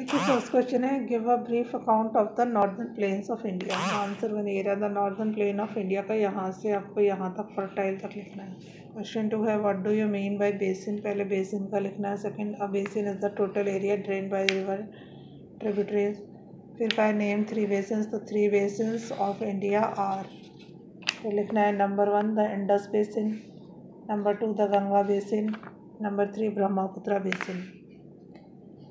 देखिए first question है give a brief account of the northern plains of India answer बनेगा the northern plain of India का यहाँ से आपको यहाँ तक फर्टाइल तक लिखना है। क्वेश्चन टू है what do you mean by basin पहले बेसिन का लिखना है second a basin is the total area drain by river tributaries फिर का name three basin the three basin of India are फिर लिखना है number one the Indus basin number two the Ganga basin number three Brahmaputra basin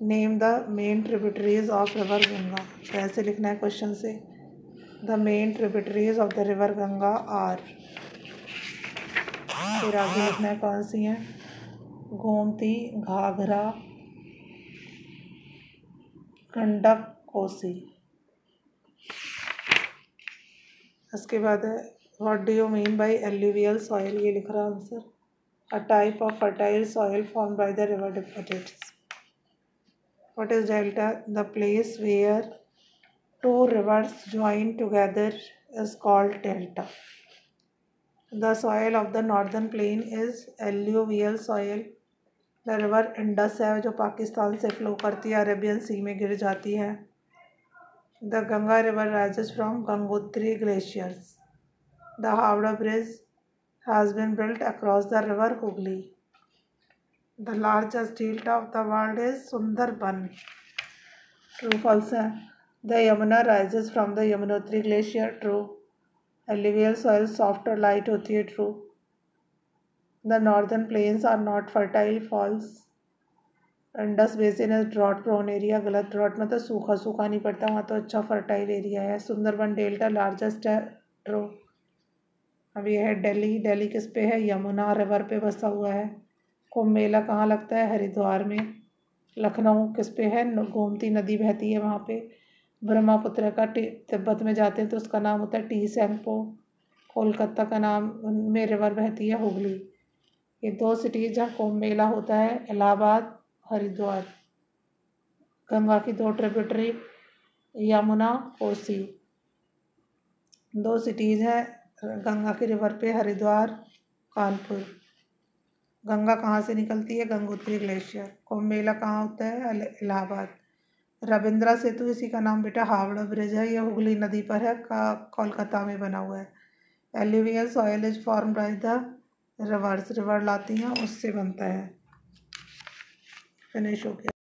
name the main tributaries of river Ganga कैसे लिखना है question से. The main tributaries of the river Ganga are फिर आगे लिखना है कौन सी हैं? गोमती, घाघरा गंडक कोसी उसके बाद है what do you mean by alluvial soil ये लिख रहा answer a type of fertile soil form by the river deposits what is delta the place where two rivers join together is called delta the soil of the northern plain is alluvial soil the river indus है जो पाकिस्तान से flow करती है Arabian सी में गिर जाती है the Ganga river rises from Gangotri glaciers the Howrah bridge has been built across the river Hooghly. The largest delta of the world is Sundarban true false है the Yamuna rises from the Yamunotri glacier true alluvial soil soft और light होती है true the northern plains are not fertile false Indus basin is drought prone area गलत drought मतलब सूखा सूखा नहीं पड़ता, वहाँ तो अच्छा फर्टाइल एरिया है। सुंदरबन डेल्टा लार्जेस्ट है ट्रू अब यह है डेली डेली किस पे है? यमुना रिवर पे बसा हुआ है। कुंभ मेला कहाँ लगता है? हरिद्वार में। लखनऊ किस पे है? गोमती नदी बहती है वहाँ पे। ब्रह्मपुत्र का तिब्बत में जाते हैं तो उसका नाम होता है टी सैंगपो कोलकाता का नाम में रिवर बहती है हुगली। ये दो सिटीज़ जहाँ कुंभ मेला होता है, इलाहाबाद, हरिद्वार। गंगा की दो ट्रिब्यूटरी यमुना, कोसी। दो सिटीज़ हैं, गंगा के रिवर पे हरिद्वार, कानपुर। गंगा कहाँ से निकलती है? गंगोत्री ग्लेशियर। कुंभ मेला कहाँ होता है? इलाहाबाद। रविंद्रा सेतु, इसी का नाम बेटा हावड़ा ब्रिज है। यह हुगली नदी पर है। का कोलकाता में बना हुआ है। Alluvial soil is form by the rivers. River लाती हैं, उससे बनता है। फिनिश हो गया।